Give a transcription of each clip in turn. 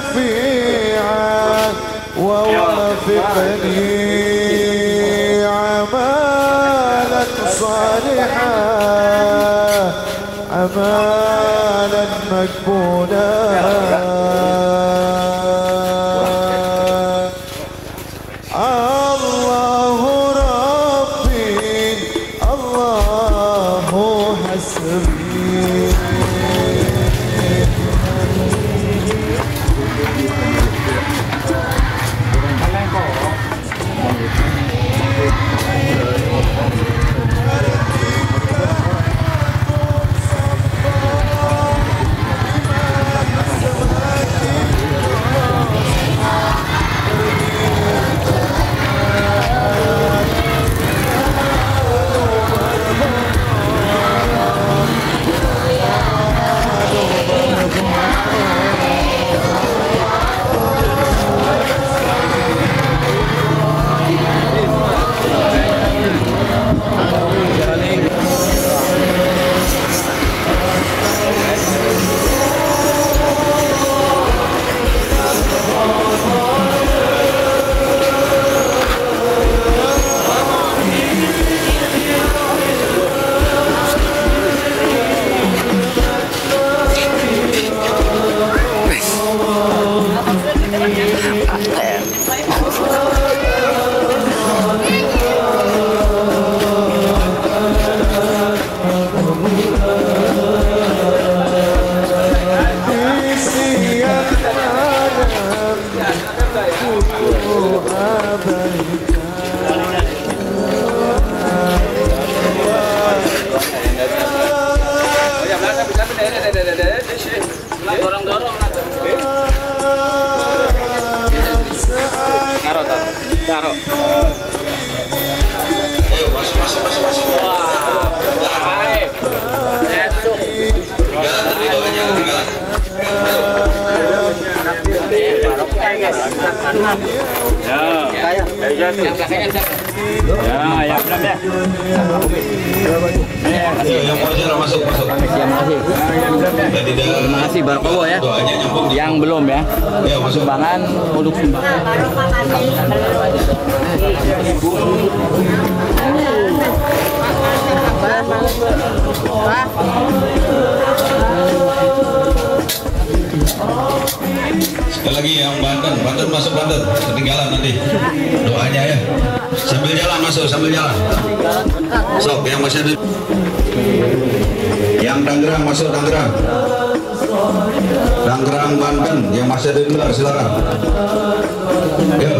نافعا ووافقني عمالا صالحا عمالا مقبولا Ya. Ya, ya, benar ya. yang pojok masuk masuk. Terima kasih. Terima kasih ya. Yang belum ya. Ya. Sumbangan untuk sumbangan. Lagi yang Banten, Banten masuk Banten, ketinggalan nanti doanya ya. Sambil jalan masuk, sambil jalan. Sok yang masih ada. Yang Tangerang masuk Tangerang. Tangerang Banten yang masih ada di luar silakan. Yuk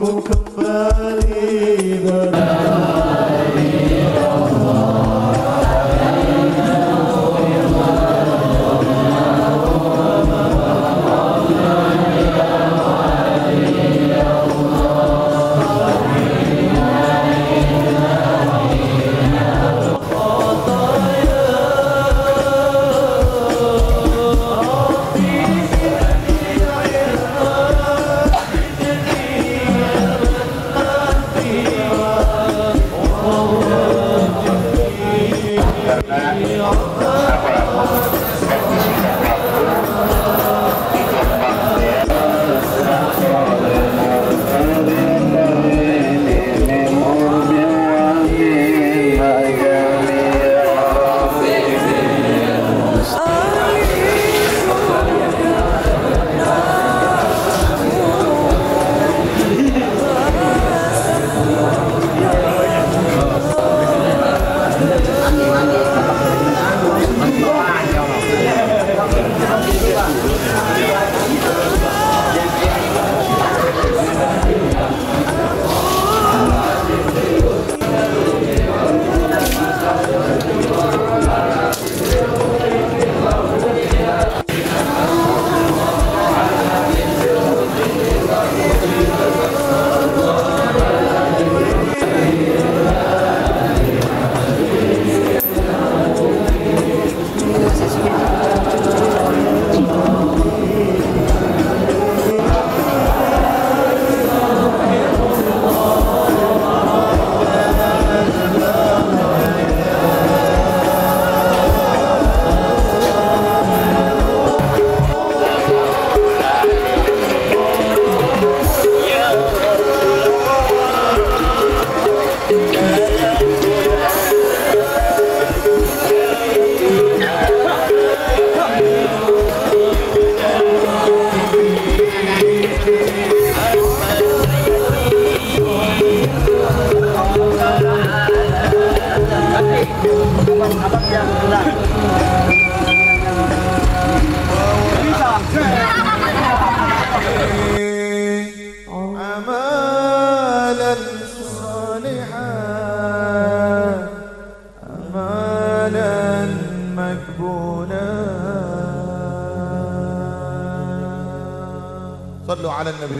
وكفاني ذنبي على النبي.